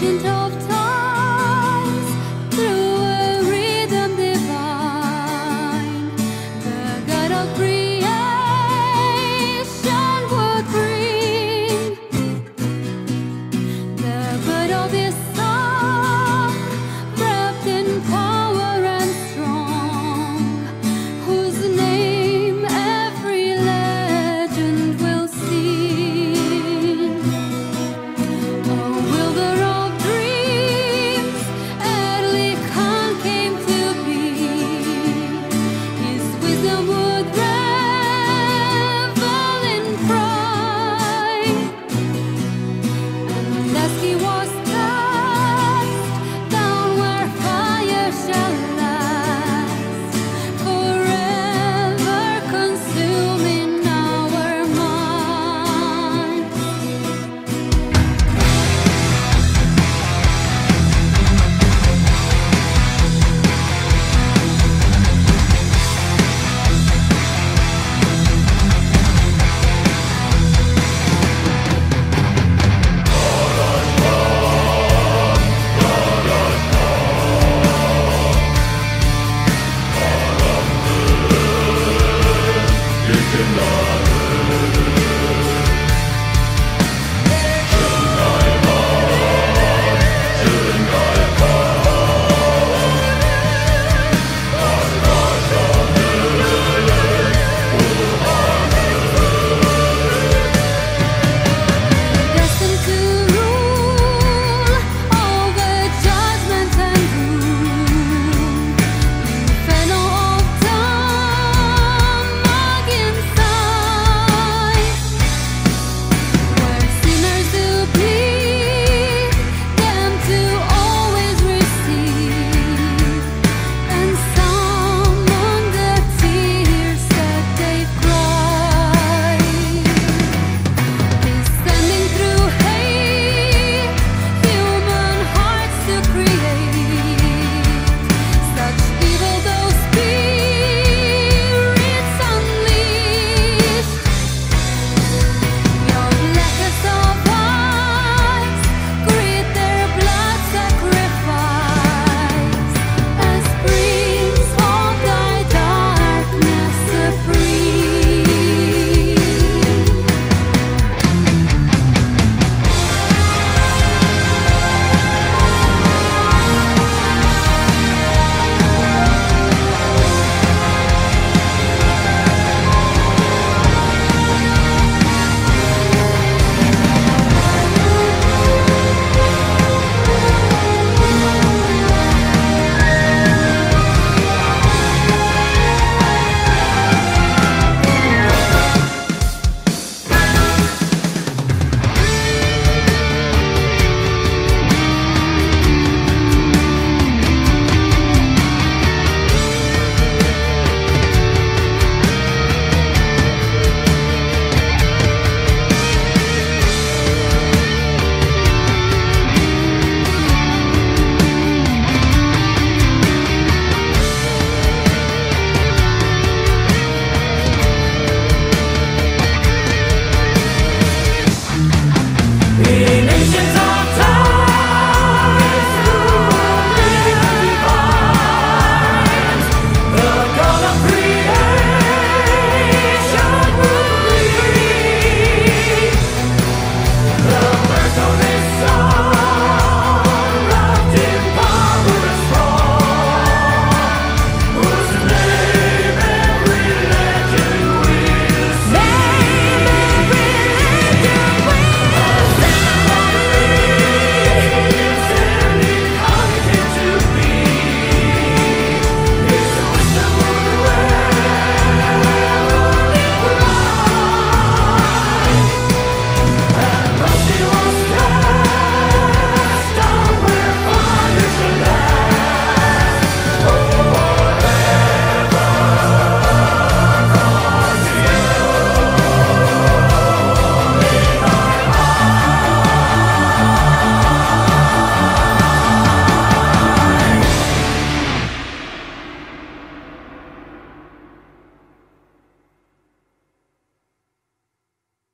patient of time.